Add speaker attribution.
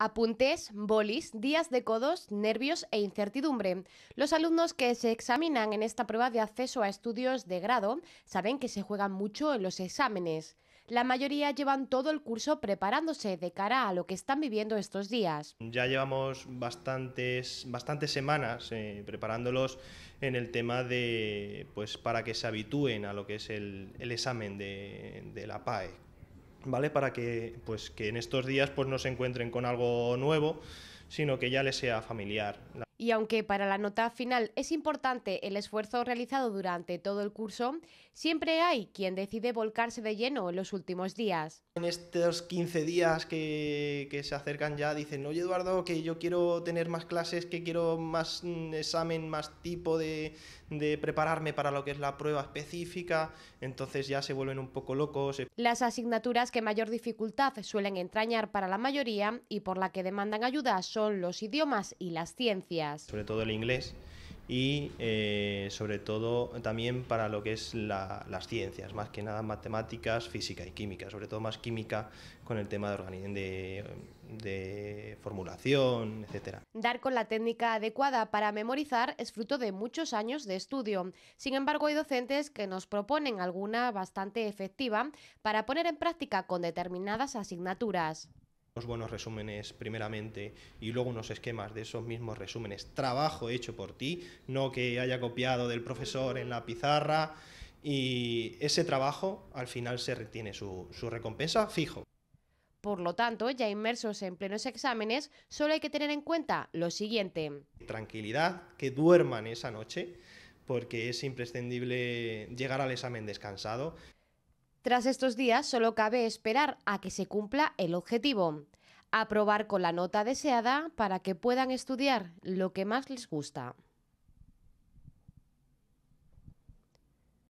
Speaker 1: Apuntes, bolis, días de codos, nervios e incertidumbre. Los alumnos que se examinan en esta prueba de acceso a estudios de grado saben que se juegan mucho en los exámenes. La mayoría llevan todo el curso preparándose de cara a lo que están viviendo estos días.
Speaker 2: Ya llevamos bastantes, bastantes semanas eh, preparándolos en el tema de, pues, para que se habitúen a lo que es el, examen de, de la PAE, ¿vale? Para que, pues, que en estos días pues, no se encuentren con algo nuevo, sino que ya les sea familiar.
Speaker 1: Y aunque para la nota final es importante el esfuerzo realizado durante todo el curso, siempre hay quien decide volcarse de lleno en los últimos días.
Speaker 2: En estos 15 días que, que se acercan ya dicen, oye Eduardo, que yo quiero tener más clases, que quiero más mm, examen, más tipo de, de prepararme para lo que es la prueba específica, entonces ya se vuelven un poco locos.
Speaker 1: Las asignaturas que mayor dificultad suelen entrañar para la mayoría y por la que demandan ayuda son los idiomas y las ciencias.
Speaker 2: Sobre todo el inglés y eh, sobre todo también para lo que es las ciencias, más que nada matemáticas, física y química, sobre todo más química con el tema de, de, de formulación, etcétera.
Speaker 1: Dar con la técnica adecuada para memorizar es fruto de muchos años de estudio. Sin embargo, hay docentes que nos proponen alguna bastante efectiva para poner en práctica con determinadas asignaturas
Speaker 2: buenos resúmenes primeramente y luego unos esquemas de esos mismos resúmenes, trabajo hecho por ti, no que haya copiado del profesor en la pizarra y ese trabajo al final se retiene su, su recompensa fijo.
Speaker 1: Por lo tanto, ya inmersos en plenos exámenes, solo hay que tener en cuenta lo siguiente.
Speaker 2: Tranquilidad, que duerman esa noche, porque es imprescindible llegar al examen descansado.
Speaker 1: Tras estos días solo cabe esperar a que se cumpla el objetivo, aprobar con la nota deseada para que puedan estudiar lo que más les gusta.